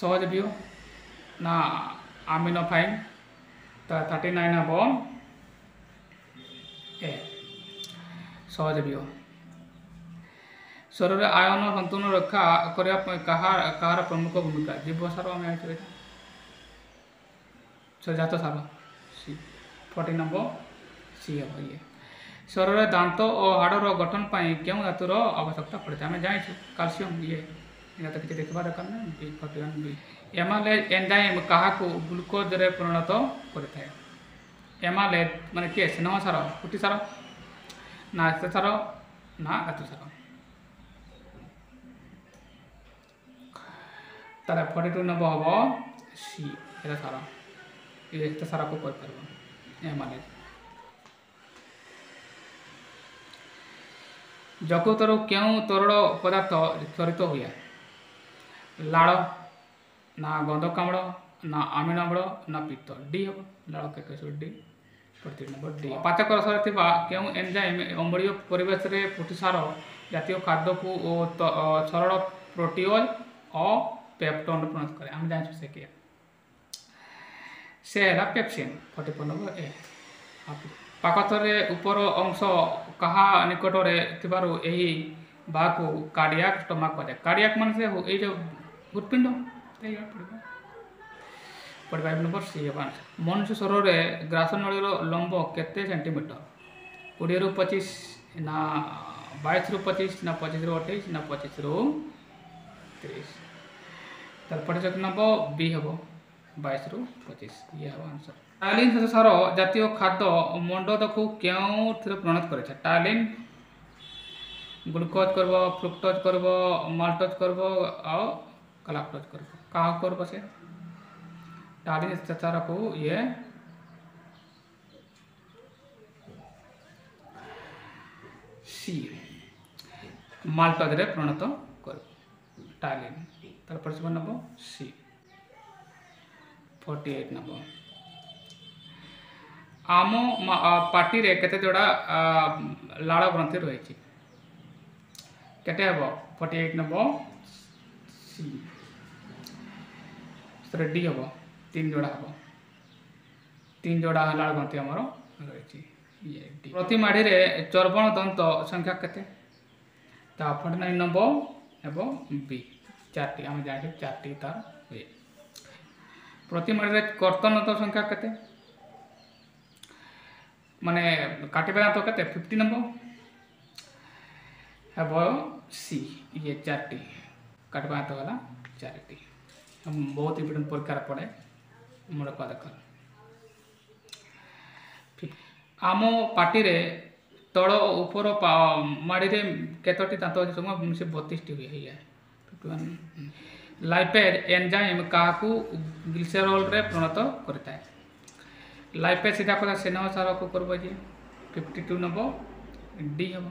ছয় যদিও না আমি নফাইন থাৰ্টি নাইন হ'ব এ ছয় যদিও শৰীৰৰ আয়নৰ সন্তুলন ৰক্ষা কৰা কাহাৰ কাহাৰ প্ৰমুখ ভূমিকা জীৱ চাৰো আমি আহিছোঁ এতিয়া জাত চাৰো চি ফৰ্টিন নম্বৰ চি হ'ব ইয়ে শৰীৰৰ দাঁত আৰু হাড়ৰ গঠন পাই কেওঁ ধাতুৰ আৱশ্যকতা পৰিছে আমি জানিছোঁ কালচিয়াম ইয়ে देखा दरकार ना बी एम आल एज क्या ग्लुकोज परिणत करें एम आल एज मैं सार ना एस सार ना गात सार तार फर्टी टू नंबर हम सी एस सार एस सार को कर जकृत के तरल पदार्थ त्वरित हुए लाड़ ना गंधक अम्ल ना अमीन अम्ल ना पित्त डी हम लाड़ के नंबर डी पाचक रस क्यों एंजाइम अम्बड़ परेश पुटसार खाद्य को सरल प्रोटीओल अपेपटन प्रणत कै आम जान से किए से है pepsin forty four number A पाखर ऊपर अंश कह निकट रही बाहर कार्डिया स्टमा कार्डिया मान से जो हृत्पिंड मनुष्य शरीर में ग्रास नल लंब केमिटर कोड़े रु पचीस ना बैस रु पचीस ना पचीस अठाई ना पचीस रु तीस पटे चक नंबर बी हे बैस रु पचीस ये हम आंसर टालीन शेष सार जितियों खाद मंडदू के प्रणत कर टालीन ग्लुकोज करब फ्रुक्टोज करब माल्टोज करब कल अप्रोच कर पर्पस है टाली चार को ये सी माल प्रणत कर टाली तर पर सी फोर्टी एट नब आम पार्टी केतजोड़ा लाड़ ग्रंथि रही कैटे हम फोर्टी एट नब सी डी हम तीन जोड़ा हम तीन जोड़ा हला गंती आम रही प्रति माढ़ी चर्वण दंत संख्या के फर्टी नाइन नंबर एवं बी चार्टी आम जान चार तार हुए प्रति माढ़ी कर्तन दंत संख्या के मान काटिबा दात के फिफ्टी नंबर एवं सी ये चार्टी ಕಟ್ಬಾತವಲ್ಲ ಚಾರಿಟಿ बहुत इंपोर्टेंट प्रकार पड़े मुड़क देख आम पार्टी तल ऊपर माड़ी कतोटी दात अच्छे से बतीस टी हुई है लाइपेज एंजाइम क्या ग्लिसेरोल परिणत करता है लाइपेज सीधा कदा स्नेह सार को कर फिफ्टी टू नब डी हम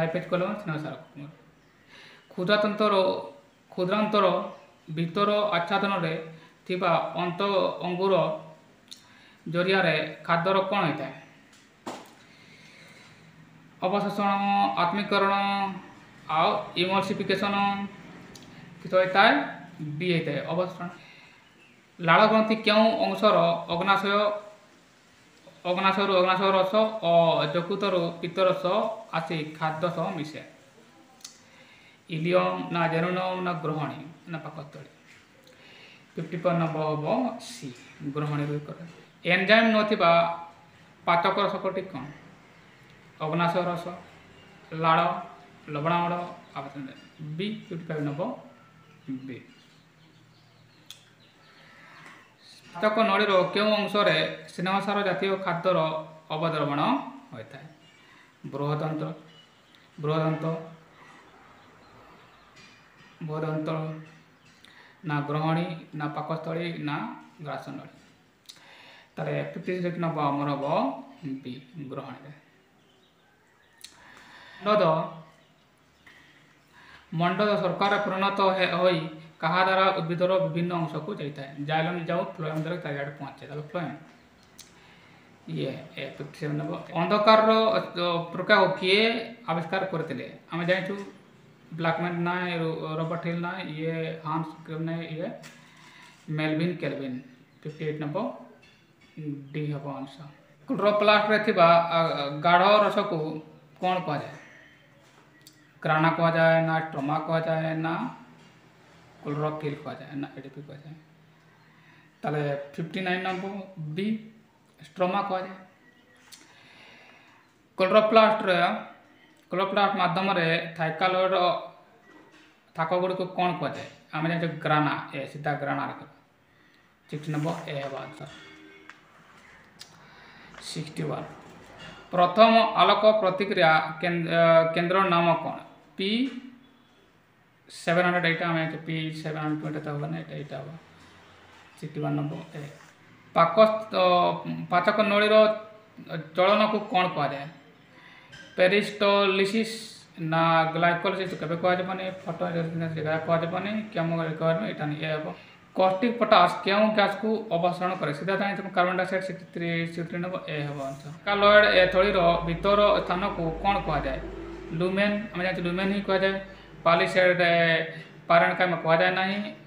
लाइपेज कल स्नेह सार को କ୍ଷୁଦ୍ରାନ୍ତର ଭିତର ଆଚ୍ଛାଦନରେ ଥିବା ଅନ୍ତ ଅଙ୍ଗୁର ଜରିଆରେ ଖାଦ୍ୟର କ'ଣ ହୋଇଥାଏ ଅବଶେଷଣ ଆତ୍ମିକରଣ ଆଉ ଇମର୍ସିଫିକେସନ କିସ ହୋଇଥାଏ ବି ହୋଇଥାଏ ଅବଶେଷଣ ଲାଳଗ୍ରନ୍ଥି କେଉଁ ଅଂଶର ଅଗ୍ନାଶୟ ଅଗ୍ନାଶୟରୁ ଅଗ୍ନାଶୟ ରସ ଓ ଯକୃତରୁ ପିତ୍ତରସ ଆସି ଖାଦ୍ୟ ସହ ମିଶେ ଇଲିୟମ୍ ନା ଜେରୁନମ୍ ନା ଗ୍ରହଣୀ ନା ପାକସ୍ଥଳୀ ଫିଫ୍ଟି ଫୋର୍ ନମ୍ବର ହେବ ସି ଗ୍ରହଣୀରୁ ଏନ୍ଜାଇମ୍ ନଥିବା ପାଚକ ରସ କଟି କ'ଣ ଅଗ୍ନାଶ ରସ ଲାଳ ଲବଣାମଳ ଆବର୍ଜନ ବି ଫିଫ୍ଟି ଫାଇଭ୍ ନମ୍ବର ବି ପାଚକ ନଳୀର କେଉଁ ଅଂଶରେ ସ୍ନେହସାର ଜାତୀୟ ଖାଦ୍ୟର ଅବଦ୍ରବଣ ହୋଇଥାଏ ବୃହଦନ୍ତ ବୃହଦନ୍ତ बोध अंतर ना ग्रहणी ना पाकस्थल ना ग्रास नड़ी तार फिफ्टी सिक्स नंबर अमर बी ग्रहणी नद मंडल सरकार परिणत हो कहा द्वारा उद्भिदर विभिन्न अंश को जाए जालम जाऊ फ्लोएम द्वारा चार पहुँचे फ्लोएम ये फिफ्टी सेवेन अंधकार प्रकाश किए आविष्कार करें जानचु ब्लैकमैन ना है रॉबर्ट हिल ना ये हांस क्रिम ने ये Melvin Calvin fifty eight number D हम आंसर क्लोरोप्लास्ट गाढ़ रस को कौन कह कहुए क्राणा जाए ना ट्रमा जाए ना कुलर कह जाए ना एडीपी कहुए ताले fifty nine number B stroma कह जाए कहुए क्लोरोप्लास्ट କ୍ଲବ୍ ମାଧ୍ୟମରେ ଥାଇକାଲୋର ଥାକ ଗୁଡ଼ିକୁ କ'ଣ କୁହାଯାଏ ଆମେ ଜାଣିଛୁ ଗ୍ରାନା ଏ ସିଧା ଗ୍ରାନା ସିକ୍ସଟି ନମ୍ବର ଏ ହେବ ଆନ୍ସର୍ ସିକ୍ସଟି ୱାନ୍ ପ୍ରଥମ ଆଲୋକ ପ୍ରତିକ୍ରିୟା କେନ୍ଦ୍ରର ନାମ କ'ଣ ପି সেভেন হান্ড্রেড এইটা আমি একটা পি সেভেন হান্ড্রেড এটাতে হবে না এটা এইটা হবে সিক্সটি ওয়ান নম্বর এ পাক পাচক নড়ীর চলনকু କ'ଣ କୁହାଯାଏ तो पेरिस्टोलिस ना ग्लैकोलिस के फटोजेबी कम रिकवरी ये हम कस्टिक पटास क्यों गैस को अवसरण कैसे सीधा जानते हैं carbon dioxide six three six three number A colloid ए थर भर स्थान को कौन कह जाए लुमेन आम जानते लुमेन ही कह जाए पारण कैम कह जाए ना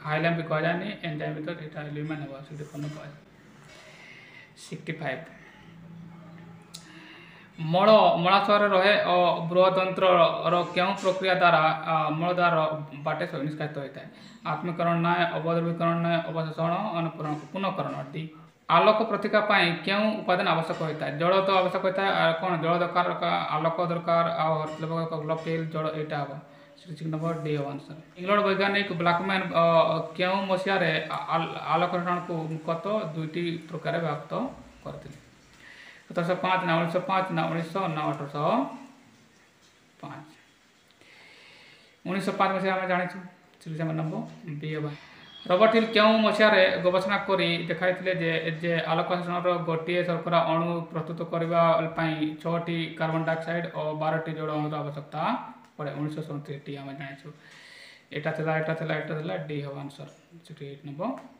हाइलैम भी कह जाए लुमेन हम सिक्स फाइव मल मलाशय रहे बृहतंत्र क्यों प्रक्रिया द्वारा मल द्वार बाटे निष्कासित होता है आत्मीकरण नाए अवधर्वीकरण नाए अवशोषण अनुपूरण पूर्णकरण अटी आलोक प्रतीकापाई क्यों उपादान आवश्यक होता है जल तो आवश्यक होता है कौन जल दरकार आलोक दरकार आरतिल जल यहाँ हम सृष्टि नंबर डे अनुसार इंग्लैंड वैज्ञानिक ब्लाकमैन क्यों मसीह आलोक को मुख्यतः दुईट प्रकार व्यक्त करते हैं तो तो सत्रह सौ पाँच ना उन्नीस सौ पाँच ना उन्नीस सौ ना अठारह सौ पाँच उन्नीस सौ पाँच मसीह आम जाने चिली सामान नंबर बी हे रबर्ट हिल क्यों मसीह गवेषणा कर देखा आलोकन गोटे शर्करा अणु प्रस्तुत करने छोटी कार्बन डाइअक्साइड और बारटी जोड़ अणुर आवश्यकता पड़े उन्नीस सौ सड़तीस टी आम जाने यहाँ थी एटा थी डी हम आंसर नंबर